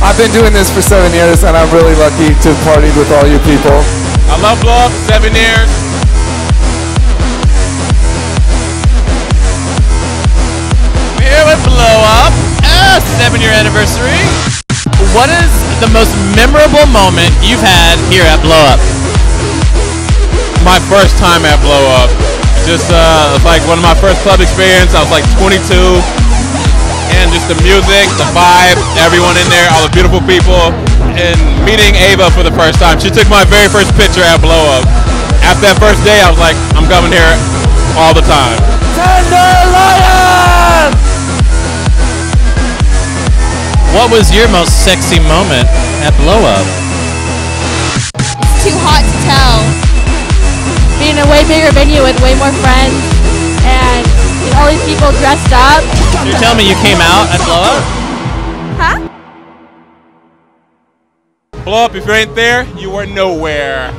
I've been doing this for seven years, and I'm really lucky to have partied with all you people. I love Up, seven years. We're here with Blow Up, ah, seven year anniversary. What is the most memorable moment you've had here at Blow Up? My first time at Blow Up. Just uh, like one of my first club experience. I was like 22, and just the music, the vibe, everyone in there, all the beautiful people, and meeting Ava for the first time. She took my very first picture at Blow Up. After that first day, I was like, I'm coming here all the time. What was your most sexy moment at Blow Up? too hot to tell. Being in a way bigger venue with way more friends and you know, all dressed up. You're telling me you came out at Blow Up? Huh? Blow Up, if you ain't there, you are nowhere.